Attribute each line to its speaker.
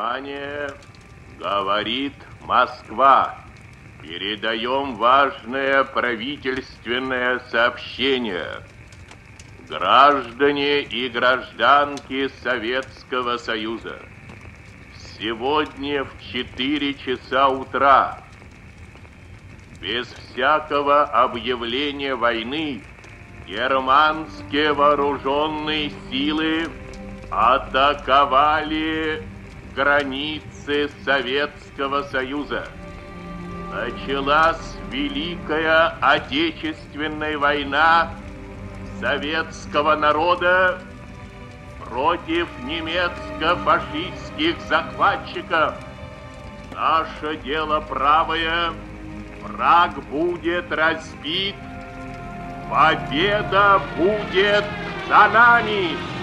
Speaker 1: Внимание! Говорит Москва. Передаем важное правительственное сообщение. Граждане и гражданки Советского Союза. Сегодня в 4 часа утра без всякого объявления войны германские вооруженные силы атаковали границы Советского Союза. Началась Великая Отечественная война советского народа против немецко-фашистских захватчиков. Наше дело правое, враг будет разбит, победа будет за нами!